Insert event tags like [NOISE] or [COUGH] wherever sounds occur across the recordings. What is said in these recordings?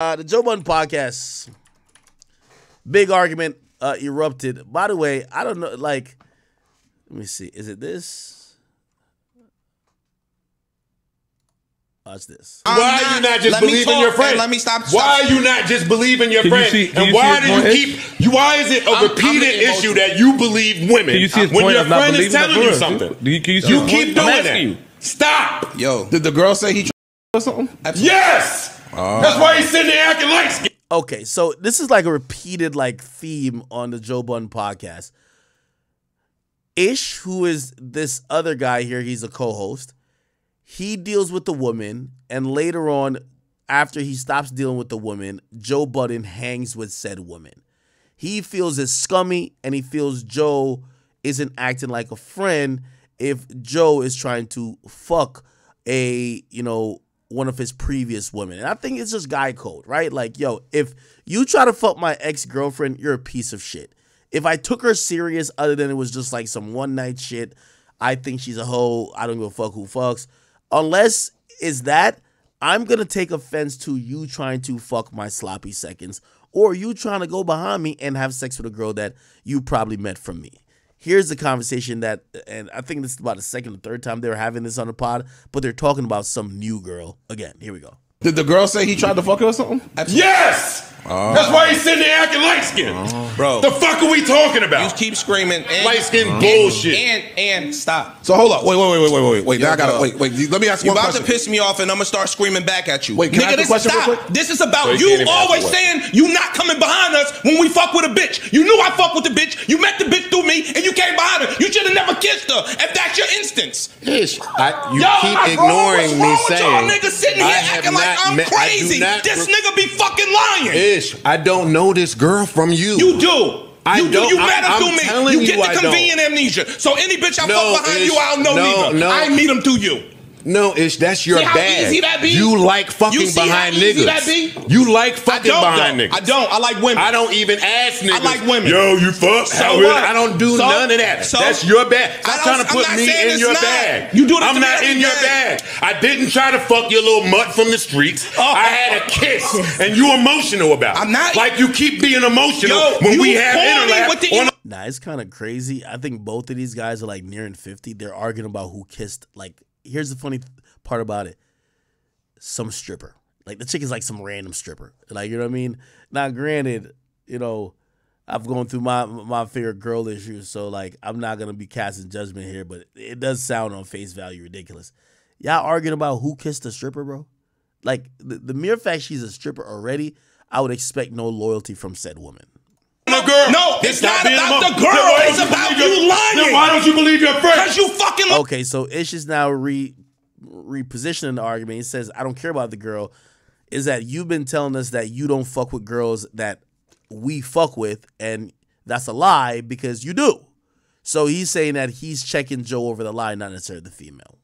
Uh, the Joe Budden podcast. Big argument uh, erupted. By the way, I don't know. Like, let me see. Is it this? Watch this. Why are you not just believing your friend? let me stop- Why stop. are you not just believing your Can you friend? see- and you why do you keep? You, why is it a I'm- I'm repeated issue that you believe women Can you see his when point your friend is telling you something? Do you- can you see You keep doing I'm that. you. Stop. Yo, Did the girl say he tried or something? Yes. Oh. That's why he's sitting there acting light skinned. Okay, so this is like a repeated like theme on the Joe Budden podcast. Ish, who is this other guy here, he's a co-host. He deals with the woman, and later on, after he stops dealing with the woman, Joe Budden hangs with said woman. He feels it's scummy, and he feels Joe isn't acting like a friend if Joe is trying to fuck a you know one of his previous women. And I think it's just guy code, right? Like, yo, if you try to fuck my ex girlfriend, you're a piece of shit. If I took her serious, other than it was just like some one night shit, I think she's a hoe. I don't give a fuck who fucks. Unless is that, I'm gonna take offense to you trying to fuck my sloppy seconds, or you trying to go behind me and have sex with a girl that you probably met from me. Here's the conversation that, and I think this is about the second or third time they were having this on the pod, but they're talking about some new girl again. Here we go. Did the girl say he tried to fuck her or something? Yes. Oh. That's why he's sitting there acting light skinned. Oh. bro. The fuck are we talking about? you keep screaming. And, Light skin and- mm. bullshit. And and stop. So hold up. Wait, wait, wait, wait, wait, wait, wait. Now I gotta dog. wait, wait. Let me ask You one about question. to piss me off, and I'm gonna start screaming back at you. Wait, can I Nigga, ask a this question real quick? This is about So you you can't even ask always saying you not coming behind us when we fuck with a bitch. You knew I fuck with the bitch. You met the bitch through me, and you came behind her. You should have never kissed her. If that's your instance. Ish, I, you Yo, keep my bro, ignoring what's me wrong with saying. y'all niggas sitting here have acting like not I'm met- I do crazy. not This re- nigga be fucking lying. Ish, I don't know this girl from you. You do. I you do. don't- You met her through me. You you get I the don't. convenient amnesia. So any bitch I No, fuck behind Ish, you, I don't know no, neither. no. I meet him through you. No, Ish, that's your See how bad. easy that be? You like fucking You see how behind easy niggas. that be? You like I fucking don't. behind though. niggas. I don't. I like women. I don't even ask niggas. I like women. Yo, you fuck? So How what? I don't do So- none of that. so- That's your bad. I Stop don't- trying to I'm put not me in your not. bag. You do it I'm not in your day. bag. I didn't try to fuck your little mutt from the streets. Oh. I had a kiss, [LAUGHS] and you emotional about it. I'm not- Like you keep being emotional Yo, when we have corny interlap with the on Nah, it's kind of crazy. I think both of these guys are like nearing 50. They're arguing about who kissed. Like, here's the funny part about it some stripper. Like, the chick is like some random stripper. Like, you know what I mean? Now, granted, you know, I've gone through my my favorite girl issues, so like, I'm not going to be casting judgment here, but it does sound on face value ridiculous. Y'all arguing about who kissed the stripper, bro? Like, the, the mere fact she's a stripper already, I would expect no loyalty from said woman. the girl. No, it's Stop not being about the girl. Then It's don't about believe you your- lying. Then why don't you believe your friend? Because you fucking. Okay, so Ish is now re repositioning the argument. He says, I don't care about the girl. Is that you've been telling us that you don't fuck with girls that we fuck with, and that's a lie because you do. So he's saying that he's checking Joe over the line, not necessarily the female.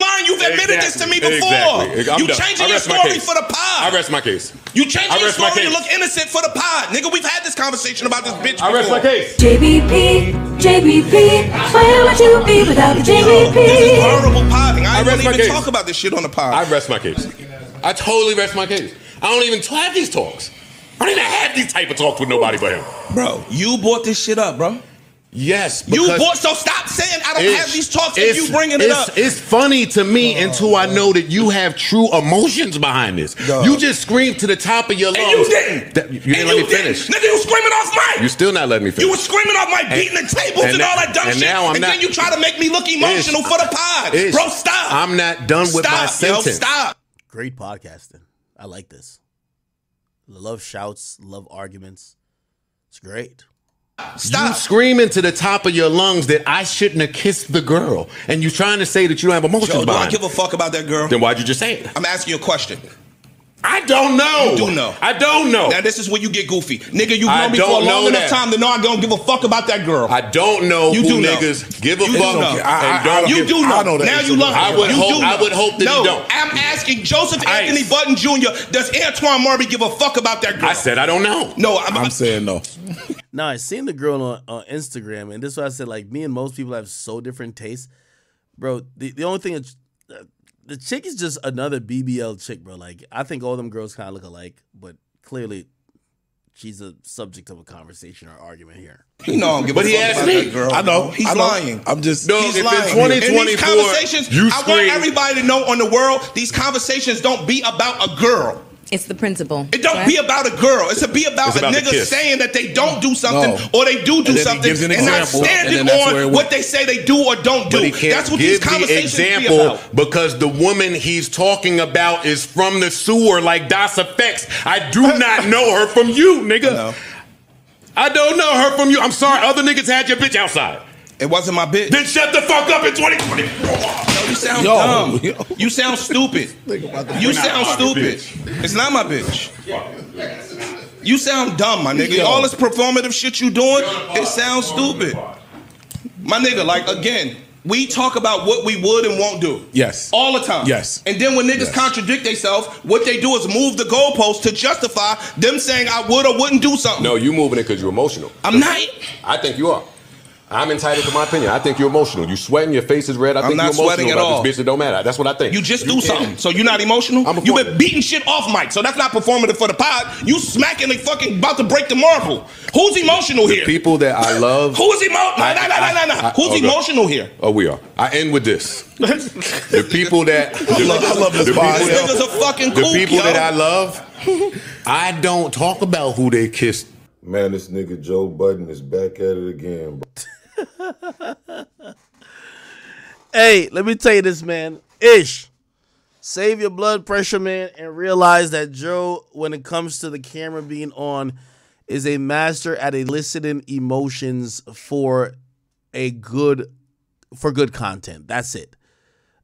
Lying. You've admitted this to me before. Exactly. You done. changing your story for the pod. I rest my case. You changing your story to look innocent for the pod. Nigga, we've had this conversation about this bitch before. I rest my case. JBP, JBP, where would you be without the JBP? This is horrible podding. I, I don't rest my even case. talk about this shit on the pod. I rest my case. I totally rest my case. I don't even have these talks. I don't even have these type of talks with nobody but him. bro, you brought this shit up, bro. Yes, You because brought, so stop saying I don't have these talks if it's- you bringing it it's, up. It's funny to me oh, until I know that you have true emotions behind this. You just screamed to the top of your lungs. and you didn't. That- you didn't let me didn't. finish. Nigga, you screaming off mic. You still not letting me finish. You were screaming off my beating the tables and, and all that dumb and shit. now I'm and not- then you try to make me look emotional Ish, for the pod. Ish, Bro, stop. I'm not done with stop, my yo, stop. Great podcasting. I like this. Love shouts, love arguments. It's great. You Stop. screaming to the top of your lungs that I shouldn't have kissed the girl, and you're trying to say that you don't have emotions Joe, do I behind. give a fuck about that girl? then why'd you just say it? I'm asking you a question. I don't know. You do know. I don't know. Now this is where you get goofy, nigga. You've I known me for a don't long know enough that. time to know I don't give a fuck about that girl. I don't know You who do know. niggas give a You do fuck know. and I- I- don't you give- do know. I know the now answer you to love. that. I would you hope- do I would hope that he no, don't. I'm asking Joseph Ice. Anthony Budden Jr. Does Antoine Murray give a fuck about that girl? I said I don't know. no. I'm, I'm saying no. Now I seen the girl on, on Instagram, and this is why I said like me and most people have so different tastes, bro. The the only thing that's uh, the chick is just another BBL chick, bro. Like I think all them girls kind of look alike, but clearly she's a subject of a conversation or argument here. He know I don't give But he asked me. girl. I know. He's I know. lying. I'm just. Dog, He's if lying. in In these 2024 conversations, you I want everybody to know on the world, these conversations don't be about a girl. It's the principle. It don't right? be about a girl. It's a be about It's a about the nigga kiss. saying that they don't do something No. or they do do And something an and not example, and standing then that's where it on what they say they do or don't do. But he can't That's what give these conversations the be example about. because the woman he's talking about is from the sewer like Das Effects. I do [LAUGHS] not know her from you, nigga. No. I don't know her from you. I'm sorry, other niggas had your bitch outside. It wasn't my bitch. Then shut the fuck up in 2020. No, you sound Yo, dumb. yo. You sound stupid. [LAUGHS] You sound my stupid. It's not my bitch. You sound dumb, my nigga. All this performative shit you doing, it sounds stupid. My nigga, like again, we talk about what we would and won't do. Yes. All the time. Yes. And then when niggas Yes. contradict themselves, what they do is move the goalpost to justify them saying I would or wouldn't do something. No, you moving it because you're emotional. I'm not. I think you are. I'm entitled to my opinion. I think you're emotional. You sweating, your face is red. I I'm think not you're emotional sweating at about all. this bitch. It don't matter. That's what I think. You just do can't- something. So you're not emotional? I'm You've been beating shit off mic, so that's not performative for the pod. You smacking and fucking about to break the marble. Who's emotional here? People that I [LAUGHS] love. Who is emotional? I- no, no, no. I- I- Who's okay. emotional here? Oh, we are. I end with this. [LAUGHS] the people that the, love- I love this the people pod, These yo. niggas are fucking the people yo. that I love, I don't talk about who they kissed. Man, this nigga Joe Budden is back at it again, bro. [LAUGHS] [LAUGHS] Hey, let me tell you this, man. Ish, save your blood pressure, man, and realize that Joe, when it comes to the camera being on, is a master at eliciting emotions for a good for good content. That's it.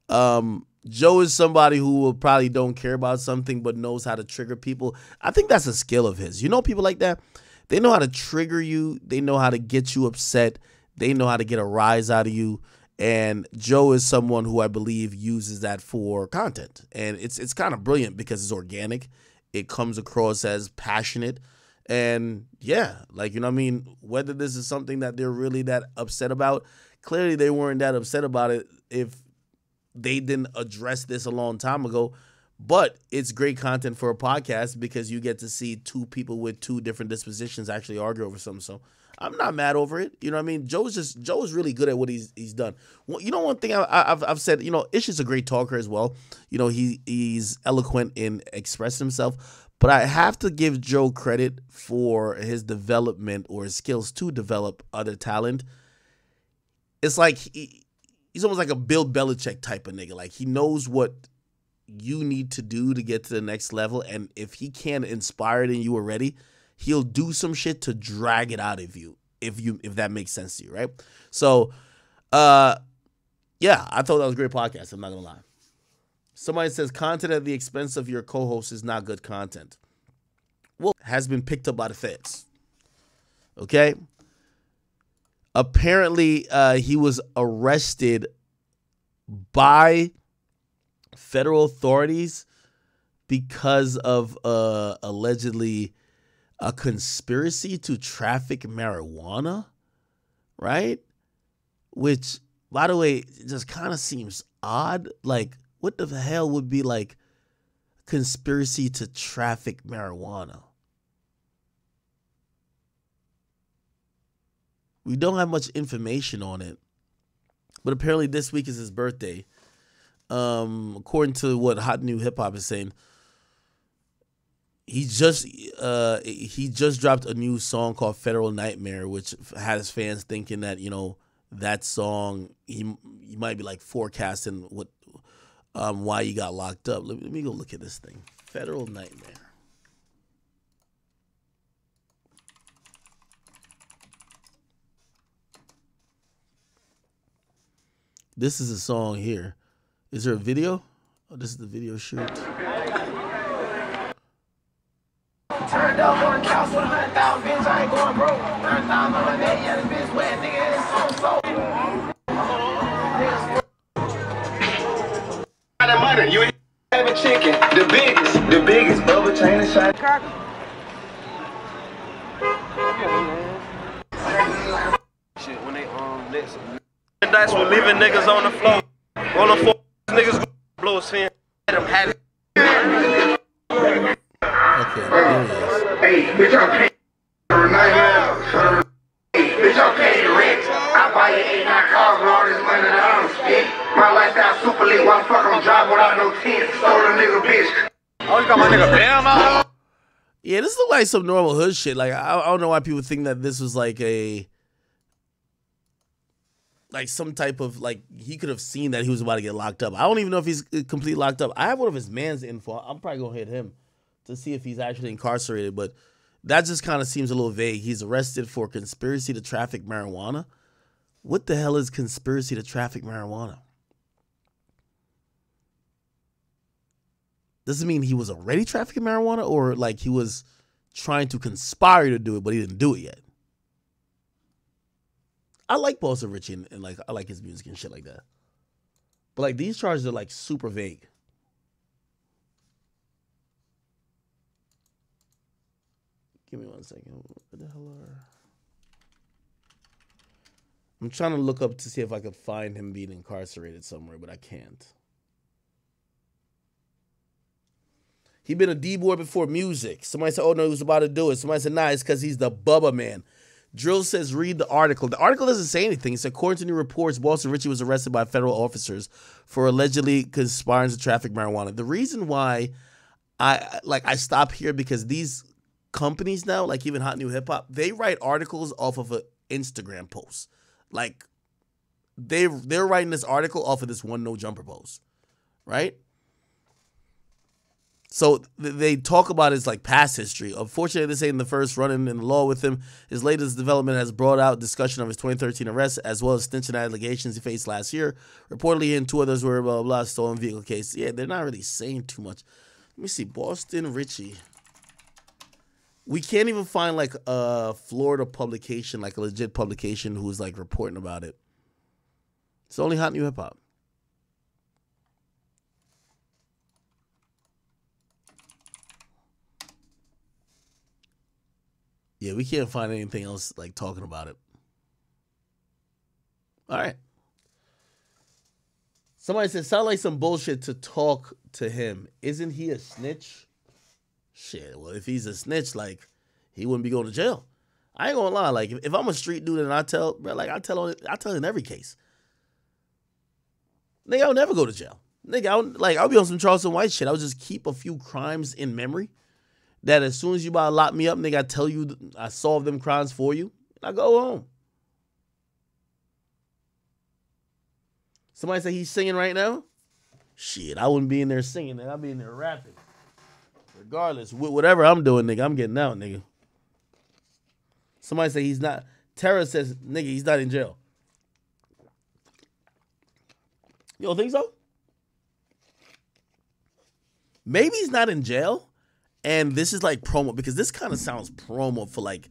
Um, Joe is somebody who will probably don't care about something but knows how to trigger people. I think that's a skill of his. You know people like that? They know how to trigger you, they know how to get you upset, they know how to get a rise out of you. And Joe is someone who I believe uses that for content. And it's it's kind of brilliant because it's organic. It comes across as passionate. And yeah, like you know what I mean, whether this is something that they're really that upset about, clearly they weren't that upset about it if they didn't address this a long time ago. But it's great content for a podcast because you get to see two people with two different dispositions actually argue over something. So I'm not mad over it. You know what I mean? Joe's just Joe is really good at what he's he's done. Well, you know one thing I, I've I've said. You know, Ish is a great talker as well. You know he he's eloquent in expressing himself. But I have to give Joe credit for his development or his skills to develop other talent. It's like he, he's almost like a Bill Belichick type of nigga. Like he knows what you need to do to get to the next level, and if he can't inspire it in you already, he'll do some shit to drag it out of you. If you if that makes sense to you, right? So, uh, yeah, I thought that was a great podcast. I'm not gonna lie. Somebody says content at the expense of your co-host is not good content. Well, has been picked up by the feds. Okay. Apparently, uh, he was arrested by federal authorities because of uh, allegedly a conspiracy to traffic marijuana, right? Which, by the way, just kind of seems odd. Like, what the hell would be like conspiracy to traffic marijuana? We don't have much information on it, but apparently this week is his birthday. Um, according to what Hot New Hip Hop is saying, he just uh he just dropped a new song called Federal Nightmare, which has fans thinking that you know that song he he might be like forecasting what um why he got locked up. Let me, let me go look at this thing. Federal Nightmare. This is a song here. Is there a video? Oh, this is the video shoot. Turned up on the couch with a hundred thousand bitch, I ain't going broke. Turned down on my neck, yeah, this bitch wet, nigga, it's so so. That money, you ain't having chicken, the biggest, the biggest, bubble chain and shine. Shit, when they um next. Dice were leaving niggas on the floor. On the floor, niggas blow sin. Let him have it. Okay, there he is. Hey, bitch, I'm paying for a night. Hey, bitch, I'm paying rent. I buy you eight, nine cars with all this money that I don't spend. My lifestyle super lit. Why the fuck I'm driving without no tent? Stole a nigga, bitch. Oh, you got my nigga Bam out? Yeah, this look like some normal hood shit. Like I, I don't know why people think that this was like a like some type of like he could have seen that he was about to get locked up. I don't even know if he's uh, completely locked up. I have one of his man's info. I'm probably gonna hit him to see if he's actually incarcerated, but that just kind of seems a little vague. He's arrested for conspiracy to traffic marijuana. What the hell is conspiracy to traffic marijuana? Does it mean he was already trafficking marijuana or like he was trying to conspire to do it, but he didn't do it yet? I like Boston Richey and, and like I like his music and shit like that. But like these charges are like super vague. Give me one second. What the hell are I'm trying to look up to see if I could find him being incarcerated somewhere, but I can't. He been a D boy before music. Somebody said, "Oh no, he was about to do it." Somebody said, "Nah, it's because he's the Bubba man." Drill says, "Read the article." The article doesn't say anything. It said, according to new reports, Boston Richey was arrested by federal officers for allegedly conspiring to traffic marijuana. The reason why I like I stop here because these companies now, like even Hot New Hip Hop, they write articles off of an Instagram post. Like they they're writing this article off of this one no jumper post, right? So th- they talk about his like past history. Unfortunately, this ain't the first run-in in the law with him. His latest development has brought out discussion of his 2013 arrest as well as snitching allegations he faced last year. Reportedly, he and two others were blah blah blah stolen vehicle case. Yeah, they're not really saying too much. Let me see, Boston Richey. We can't even find like a Florida publication, like a legit publication, who's like reporting about it. It's only hot new hip hop. Yeah, we can't find anything else like talking about it. All right. Somebody said, sound like some bullshit to talk to him. Isn't he a snitch? Shit, well, if he's a snitch, like, he wouldn't be going to jail. I ain't gonna lie, like, if, if I'm a street dude and I tell, bro, like, I tell on, I tell in every case. Nigga, I'll never go to jail. Nigga, I'll, like, I'll be on some Charleston White shit. I'll just keep a few crimes in memory that as soon as you about to lock me up, nigga, I tell you I solve them crimes for you, and I go home. Somebody say he's singing right now? Shit, I wouldn't be in there singing, and I'd be in there rapping. Regardless, wh- whatever I'm doing, nigga, I'm getting out, nigga. Somebody say he's not. Tara says, nigga, he's not in jail. You don't think so? Maybe he's not in jail, and this is like promo because this kind of sounds promo for like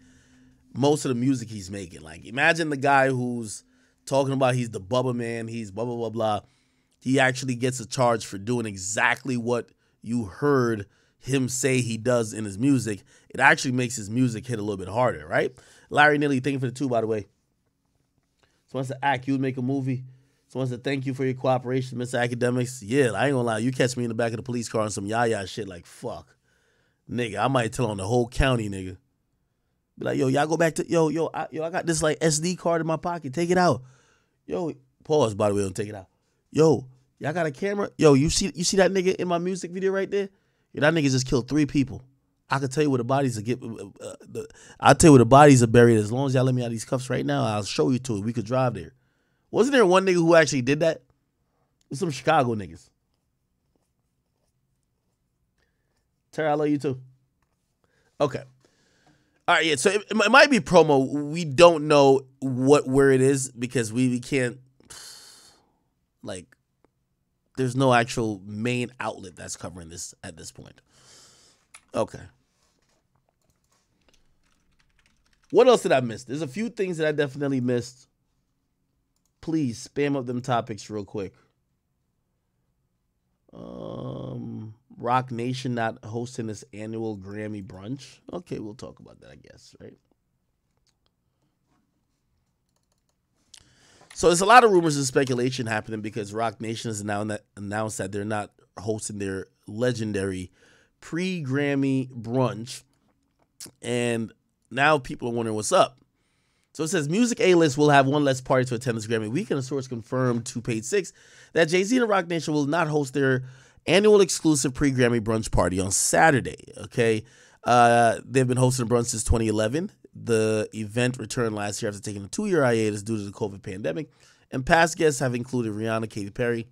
most of the music he's making. Like, imagine the guy who's talking about he's the Bubba man, he's blah blah blah blah. He actually gets a charge for doing exactly what you heard him say he does in his music. It actually makes his music hit a little bit harder, right? Larry Nilly, thank you for the two, by the way. Someone to act, you would make a movie. Someone to thank you for your cooperation, Mr. Akademiks. Yeah, I ain't gonna lie. You catch me in the back of the police car on some yaya shit, like, fuck. Nigga, I might tell on the whole county, nigga. Be like, yo, y'all go back to, yo, yo, I, yo, I got this, like, SD card in my pocket. Take it out. Yo, pause, by the way, don't take it out. Yo, y'all got a camera? Yo, you see you see that nigga in my music video right there? Yeah, that nigga just killed three people. I can tell you where the bodies are get. Uh, uh, the, I'll tell you where the bodies are buried. As long as y'all let me out of these cuffs right now, I'll show you to it. We could drive there. Wasn't there one nigga who actually did that? Some Chicago niggas. Terry, I love you too. Okay. All right, yeah. So it, it might be promo. We don't know what where it is because we, we can't like. There's no actual main outlet that's covering this at this point. Okay. What else did I miss? There's a few things that I definitely missed. Please spam up them topics real quick. Um, Roc Nation not hosting this annual Grammy brunch. Okay, we'll talk about that, I guess, right? So there's a lot of rumors and speculation happening because Roc Nation has now announced that they're not hosting their legendary pre-Grammy brunch, and now people are wondering what's up. So it says Music A List will have one less party to attend this Grammy weekend. A source confirmed to Page Six that Jay Z and Roc Nation will not host their annual exclusive pre-Grammy brunch party on Saturday. Okay, uh, they've been hosting brunch since 2011. The event returned last year after taking a two-year hiatus due to the COVID pandemic, and past guests have included Rihanna, Katy Perry,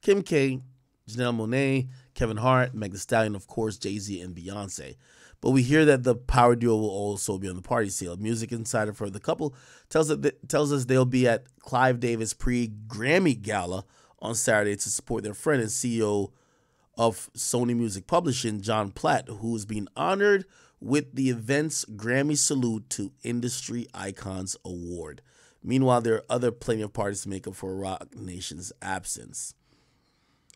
Kim K, Janelle Monáe, Kevin Hart, Meg Thee Stallion, of course, Jay Z, and Beyonce. But we hear that the power duo will also be on the party seal. Music insider for the couple tells it tells us they'll be at Clive Davis pre Grammy Gala on Saturday to support their friend and CEO of Sony Music Publishing, Jon Platt, who is being honored with the event's Grammy Salute to Industry Icons Award. Meanwhile, there are other plenty of parties to make up for Roc Nation's absence.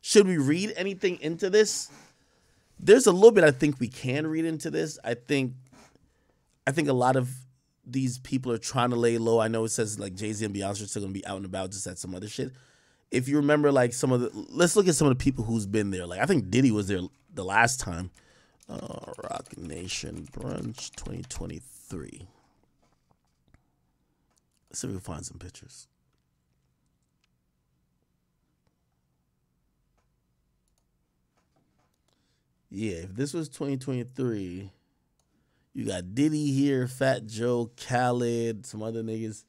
Should we read anything into this? There's a little bit I think we can read into this. I think I think a lot of these people are trying to lay low. I know it says like Jay Z and Beyonce are still gonna be out and about just at some other shit. If you remember, like some of the, let's look at some of the people who's been there. Like I think Diddy was there the last time. Uh, Roc Nation brunch 2023. Let's see if we can find some pictures. Yeah, if this was 2023, you got Diddy here, Fat Joe, Khaled, some other niggas.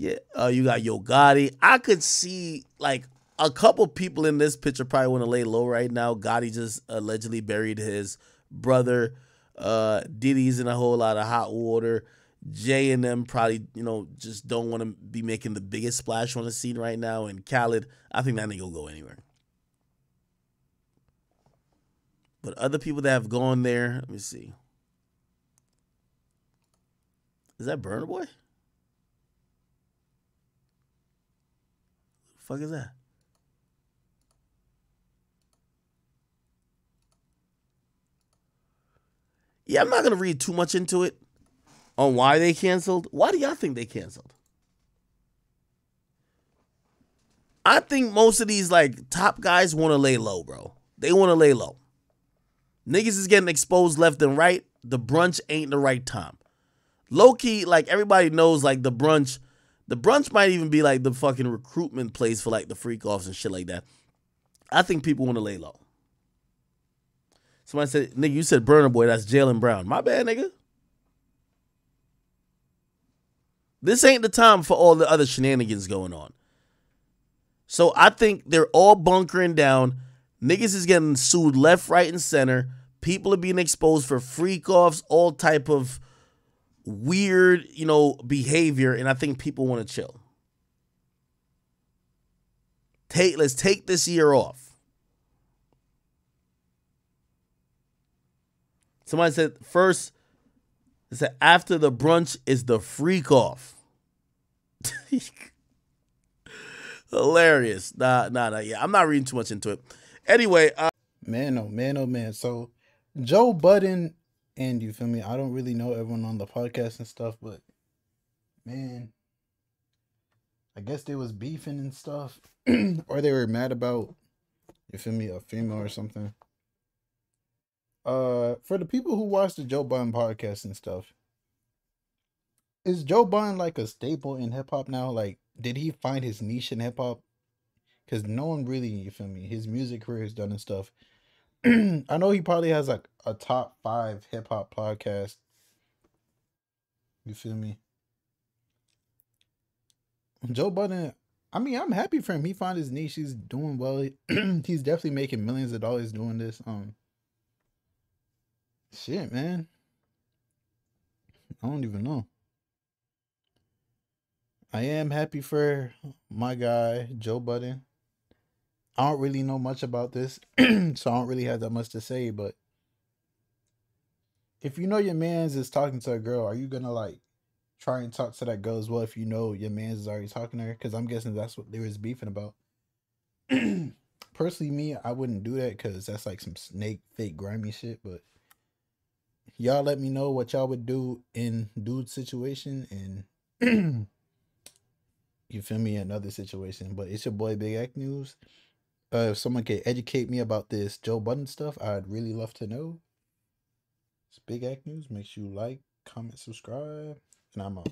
Yeah, uh, you got Yo Gotti. I could see like a couple people in this picture probably want to lay low right now. Gotti just allegedly buried his brother. Uh, Diddy's in a whole lot of hot water. Jay and them probably, you know, just don't want to be making the biggest splash on the scene right now. And Khaled, I think that nigga will go anywhere. But other people that have gone there, let me see. Is that Burna Boy? Fuck is that? Yeah, I'm not gonna read too much into it on why they canceled. Why do y'all think they canceled? I think most of these like top guys want to lay low, bro. They want to lay low. Niggas is getting exposed left and right. The brunch ain't the right time. Low key, like everybody knows, like the brunch, the brunch might even be like the fucking recruitment place for like the freak offs and shit like that. I think people want to lay low. Somebody said, nigga, you said Burna Boy, that's Jaylen Brown. My bad, nigga. This ain't the time for all the other shenanigans going on. So I think they're all bunkering down. Niggas is getting sued left, right, and center. People are being exposed for freak offs, all type of weird, you know, behavior, and I think people want to chill. Take let's take this year off. Somebody said first, they said after the brunch is the freak off. [LAUGHS] Hilarious. Nah, nah, nah. Yeah, I'm not reading too much into it. Anyway, uh, Man, oh man, oh man. So Joe Budden and you feel me? I don't really know everyone on the podcast and stuff, but man, I guess they was beefing and stuff, [CLEARS THROAT] or they were mad about you feel me a female or something. Uh, for the people who watch the Joe Budden podcast and stuff, is Joe Budden like a staple in hip hop now? Like, did he find his niche in hip hop? Because no one really, you feel me? His music career is done and stuff. [CLEARS THROAT] I know he probably has like a top five hip hop podcast. You feel me? Joe Budden, I mean, I'm happy for him. He found his niche. He's doing well. [CLEARS THROAT] He's definitely making millions of dollars doing this. Um, shit, man. I don't even know. I am happy for my guy Joe Budden. I don't really know much about this, [CLEARS THROAT] so I don't really have that much to say. But if you know your man's is talking to a girl, are you gonna like try and talk to that girl as well? If you know your man's is already talking to her, because I'm guessing that's what they was beefing about. [CLEARS THROAT] Personally, me, I wouldn't do that because that's like some snake, fake, grimy shit. But y'all let me know what y'all would do in dude situation and [CLEARS THROAT] You feel me? Another situation, but it's your boy Big Ak News. Uh, if someone can educate me about this Joe Budden stuff, I'd really love to know. It's Big Ak News. Make sure you like, comment, subscribe, and I'm out.